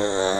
Uh,